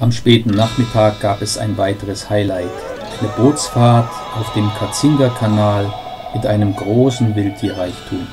Am späten Nachmittag gab es ein weiteres Highlight. Eine Bootsfahrt auf dem Katzinga-Kanal mit einem großen Wildtierreichtum.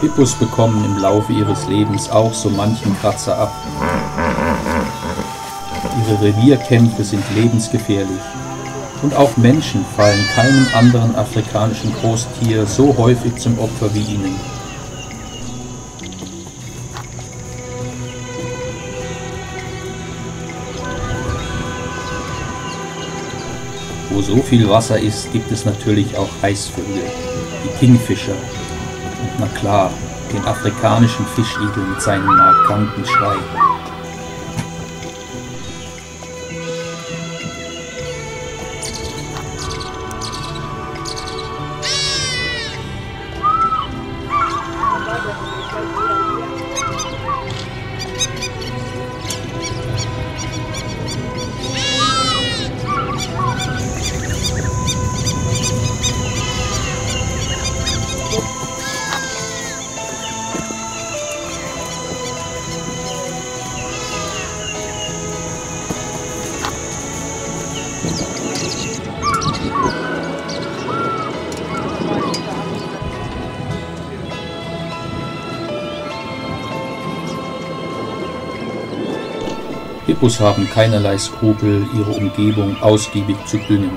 Hippos bekommen im Laufe ihres Lebens auch so manchen Kratzer ab. Ihre Revierkämpfe sind lebensgefährlich. Und auch Menschen fallen keinem anderen afrikanischen Großtier so häufig zum Opfer wie ihnen. Wo so viel Wasser ist, gibt es natürlich auch Eisvögel, die Kingfischer. Na klar, den afrikanischen Fischigel mit seinem markanten Schrei. Hippos haben keinerlei Skrupel, ihre Umgebung ausgiebig zu düngen.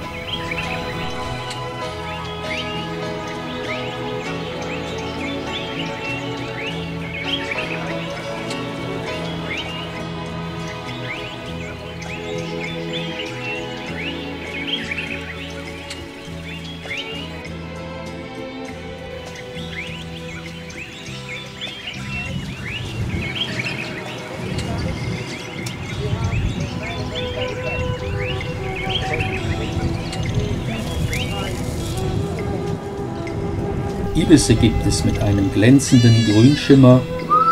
Ibisse gibt es mit einem glänzenden Grünschimmer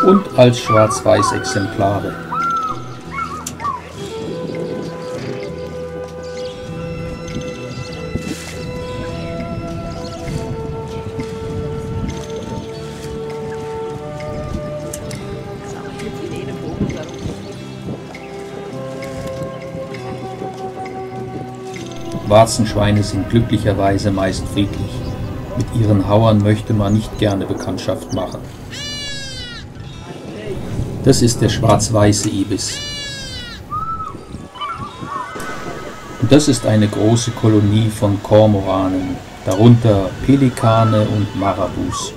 und als schwarz-weiß Exemplare. Warzenschweine sind glücklicherweise meist friedlich. Mit ihren Hauern möchte man nicht gerne Bekanntschaft machen. Das ist der schwarz-weiße Ibis. Und das ist eine große Kolonie von Kormoranen, darunter Pelikane und Marabus.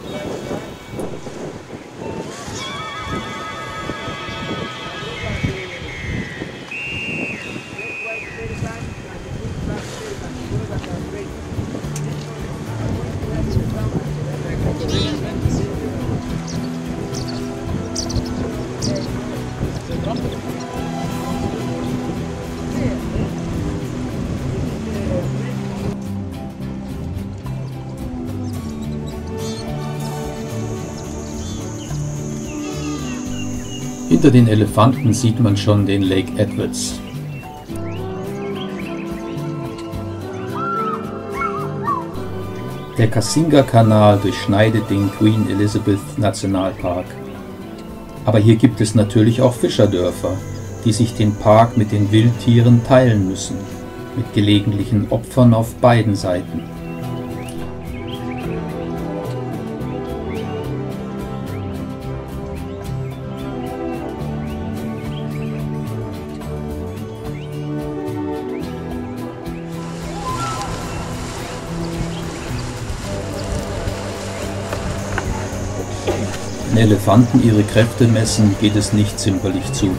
Hinter den Elefanten sieht man schon den Lake Edwards. Der Kasinga-Kanal durchschneidet den Queen Elizabeth Nationalpark. Aber hier gibt es natürlich auch Fischerdörfer, die sich den Park mit den Wildtieren teilen müssen, mit gelegentlichen Opfern auf beiden Seiten. Wenn Elefanten ihre Kräfte messen, geht es nicht zimperlich zu.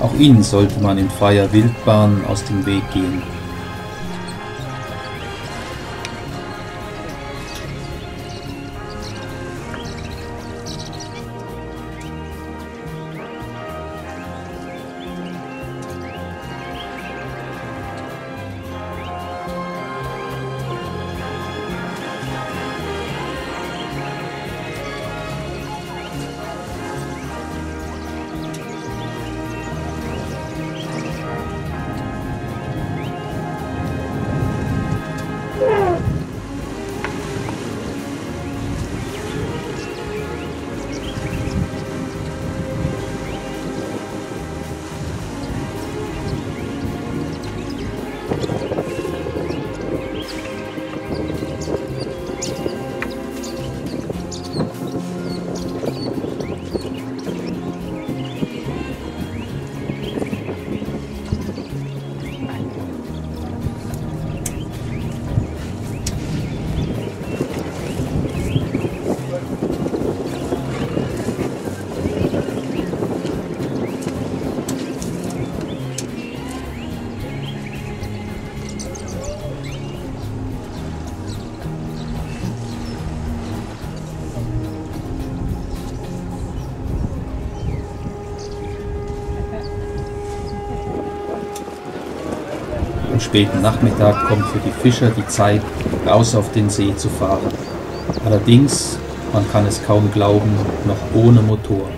Auch ihnen sollte man in freier Wildbahn aus dem Weg gehen. Am späten Nachmittag kommt für die Fischer die Zeit, raus auf den See zu fahren. Allerdings, man kann es kaum glauben, noch ohne Motor.